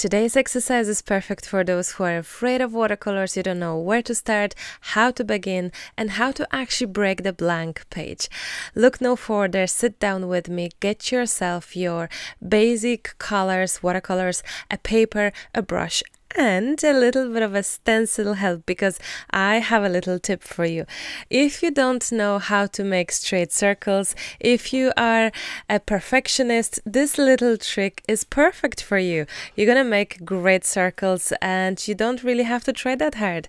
Today's exercise is perfect for those who are afraid of watercolors, you don't know where to start, how to begin, and how to actually break the blank page. Look no further, sit down with me, get yourself your basic colors, watercolors, a paper, a brush, and a little bit of a stencil help because I have a little tip for you. If you don't know how to make straight circles, if you are a perfectionist, this little trick is perfect for you. You're gonna make great circles and you don't really have to try that hard.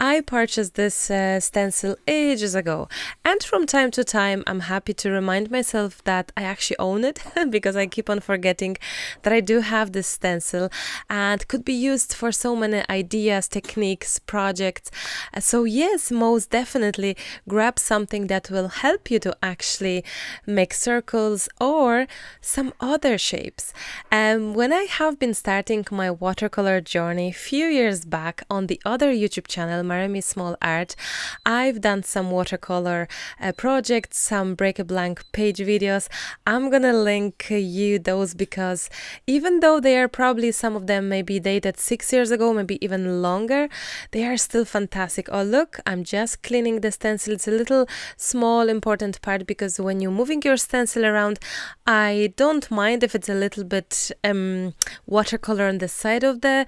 I purchased this uh, stencil ages ago, and from time to time, I'm happy to remind myself that I actually own it because I keep on forgetting that I do have this stencil and could be used for so many ideas, techniques, projects. Uh, so, yes, most definitely grab something that will help you to actually make circles or some other shapes. Um, when I have been starting my watercolor journey a few years back on the other YouTube channel, Maremi Small Art, I've done some watercolor uh, projects, some break a blank page videos. I'm gonna link you those because even though they are probably some of them maybe dated six years ago, maybe even longer, they are still fantastic. Oh, look, I'm just cleaning the stencil. It's a little small, important part because when you're moving your stencil around, I don't mind if it's a little bit um, watercolor on the side of the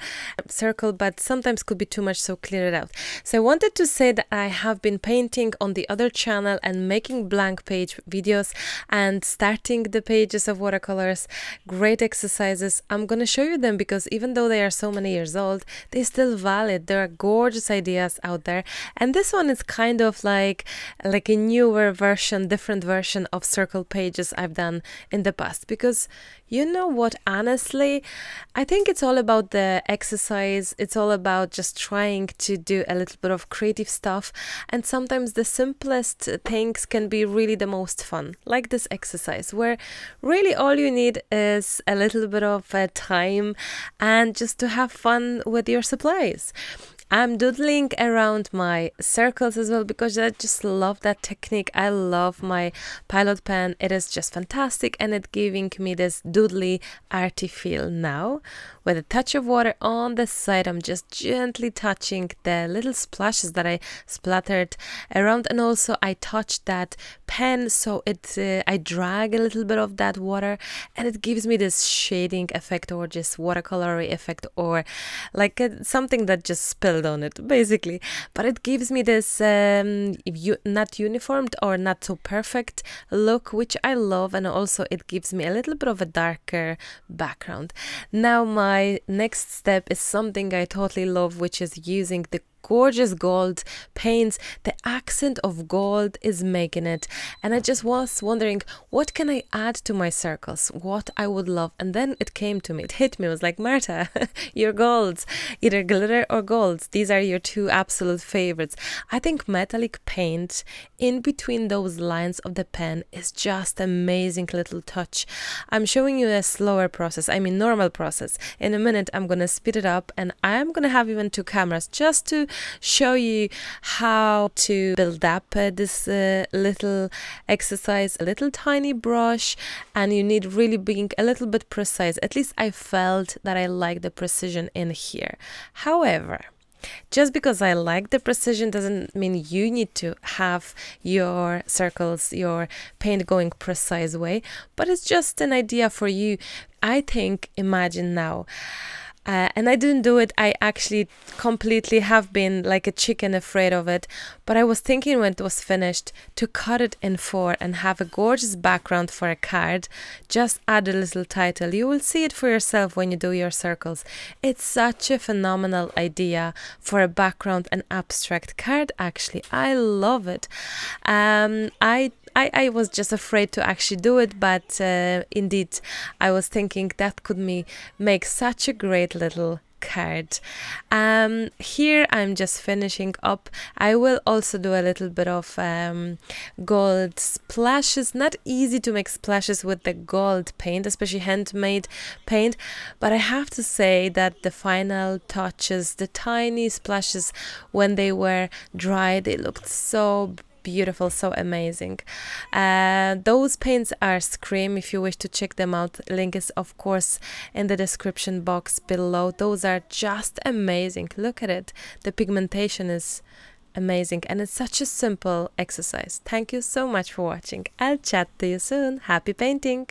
circle, but sometimes could be too much, so clear it out. So I wanted to say that I have been painting on the other channel and making blank page videos and starting the pages of watercolors. Great exercises. I'm going to show you them because even though they are so many years years old, they're still valid. There are gorgeous ideas out there. And this one is kind of like like a newer version, different version of circle pages I've done in the past because you know what honestly i think it's all about the exercise it's all about just trying to do a little bit of creative stuff and sometimes the simplest things can be really the most fun like this exercise where really all you need is a little bit of uh, time and just to have fun with your supplies I'm doodling around my circles as well because I just love that technique. I love my pilot pen. It is just fantastic and it giving me this doodly arty feel now. With a touch of water on the side, I'm just gently touching the little splashes that I splattered around and also I touched that pen so it uh, I drag a little bit of that water and it gives me this shading effect or just watercolory effect or like a, something that just on it basically. But it gives me this um, not uniformed or not so perfect look which I love and also it gives me a little bit of a darker background. Now my next step is something I totally love which is using the gorgeous gold paints. The accent of gold is making it. And I just was wondering, what can I add to my circles? What I would love. And then it came to me, it hit me. It was like, Marta, your golds, either glitter or golds. These are your two absolute favorites. I think metallic paint in between those lines of the pen is just amazing little touch. I'm showing you a slower process, I mean normal process. In a minute, I'm gonna speed it up and I'm gonna have even two cameras just to show you how to build up uh, this uh, little exercise, a little tiny brush, and you need really being a little bit precise. At least I felt that I like the precision in here. However, just because I like the precision doesn't mean you need to have your circles, your paint going precise way, but it's just an idea for you. I think, imagine now uh, and I didn't do it. I actually completely have been like a chicken afraid of it. But I was thinking when it was finished to cut it in four and have a gorgeous background for a card. Just add a little title. You will see it for yourself when you do your circles. It's such a phenomenal idea for a background and abstract card, actually. I love it. Um, I I, I was just afraid to actually do it, but uh, indeed, I was thinking that could me make such a great little card. Um, here I'm just finishing up. I will also do a little bit of um, gold splashes. Not easy to make splashes with the gold paint, especially handmade paint, but I have to say that the final touches, the tiny splashes when they were dry, they looked so beautiful so amazing. Uh, those paints are Skrim. If you wish to check them out link is of course in the description box below. Those are just amazing. Look at it. The pigmentation is amazing and it's such a simple exercise. Thank you so much for watching. I'll chat to you soon. Happy painting